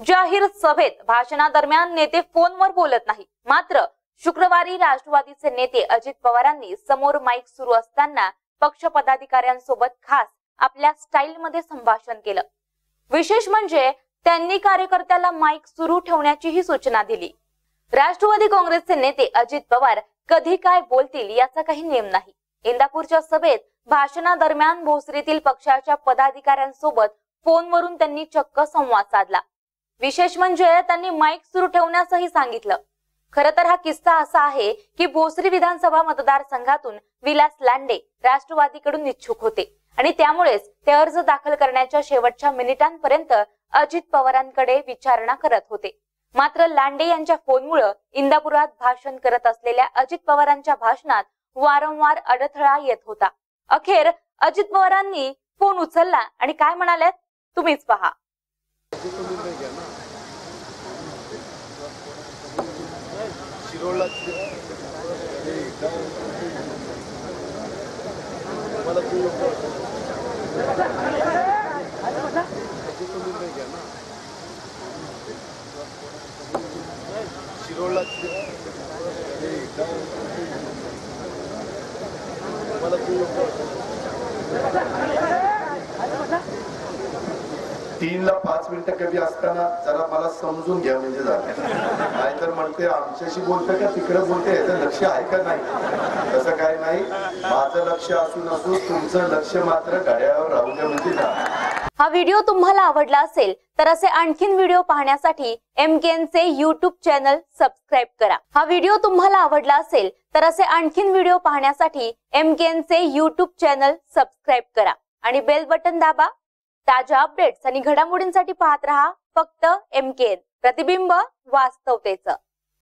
जाहीर सभेत भाषणादरम्यान नेते फोनवर बोलत नाही. मात्र शुक्रवारी राष्ट्रवादीचे नेते अजित पवारांनी समोर माईक सुरू असताना पक्ष पदाधिकाऱ्यांसोबत खास आपल्या स्टाईलमध्ये संभाषण केलं. विशेष म्हणजे त्यांनी कार्यकर्त्याला माईक सुरू ठेवण्याचीही सूचना दिली. राष्ट्रवादी काँग्रेसचे नेते अजित पवार कधी काय बोलतील याचा काही नेम नाही. इंदापूरच्या सभेत भाषणादरम्यान भोसरीतील पक्षाच्या पदाधिकाऱ्यांसोबत फोनवरून त्यांनी चक्क संवाद साधला. विशेष म्हणजे त्यांनी माईक सुरू ठेवण्यासही सांगितलं. खर तर हा किस्सा असा आहे की भोसरी विधानसभा मतदारसंघातून विलास लांडे राष्ट्रवादीकडून इच्छुक होते. आणि त्यामुळेच ते अर्ज दाखल करण्याच्या शेवटच्या मिनिटांपर्यंत अजित पवारांकडे विचारणा करत होते. मात्र लांडे यांच्या फोनमुळं इंदापुरात भाषण करत असलेल्या अजित पवारांच्या भाषणात वारंवार अडथळा येत होता. अखेर अजित पवारांनी फोन उचलला आणि काय म्हणाल्यात? तुम्हीच पहा. शिरोळला मला तू निर्णय घ्या ना शिरोळला मला तू तीनला पाच मिनिटं कमी असताना जरा मला समजून घ्या म्हणजे झालं. नाहीतर म्हणते आमच्याशी बोलते का? तिकडे बोलते याचं लक्ष आहे का नाही? तसं काय नाही. माझं लक्ष असून असून तुमचं लक्ष मात्र घड्यावर राहू द्या म्हणजे झालं. हा व्हिडिओ तुम्हाला आवडला असेल तर असे आणखीन व्हिडिओ पाहण्यासाठी एम चे युट्यूब चॅनल सबस्क्राईब करा. हा व्हिडिओ तुम्हाला आवडला असेल तर असे आणखीन व्हिडिओ पाहण्यासाठी एम चे युट्यूब चॅनल सबस्क्राईब करा. आणि बेल बटन दाबा ताज्या अपडेट्स आणि घडामोडींसाठी पाहत रहा फक्त एम प्रतिबिंब वास्तवतेचं.